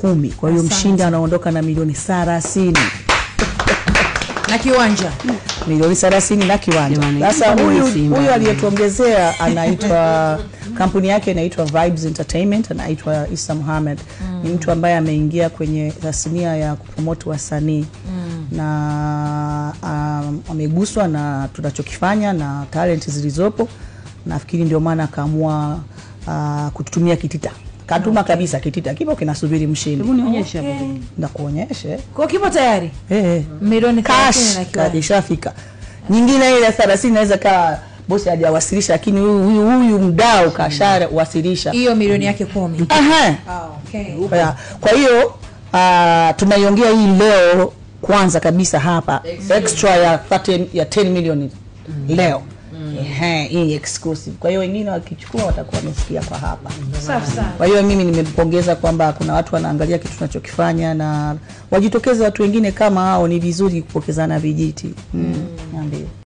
kumi. Kwa hiyo mshindi anaondoka na milioni thelathini na kiwanja milioni thelathini na kiwanja. Sasa huyu huyu aliyetuongezea anaitwa kampuni yake inaitwa Vibes Entertainment, anaitwa Isa Muhammad. Ni mtu ambaye ameingia kwenye tasnia ya kupromote wasanii mm. na um, ameguswa na tunachokifanya na talent zilizopo. Nafikiri ndio maana akaamua uh, kututumia kitita katuma kabisa kitita. Kipo kinasubiri mshindi. Hebu nionyeshe hapo. Okay. na kuonyeshe kwa kipo tayari? Eh milioni 30 na kiwanja ishafika. Nyingine ile thelathini naweza kaa bosi hajawasilisha, lakini huyu huyu huyu mdau kashawasilisha. hiyo milioni yake kumi. Aha. Ah, okay. Kwa- Kwa hiyo uh, tunaiongea hii leo kwanza kabisa hapa. Extra. Ya 30, ya 10 million leo Ehe, hii exclusive. Kwa hiyo wengine wakichukua watakuwa wamesikia kwa hapa. safi sana Kwa hiyo mimi nimepongeza kwamba kuna watu wanaangalia kitu tunachokifanya na wajitokeze watu wengine kama hao, ni vizuri kupokezana vijiti. Mm. Ndio.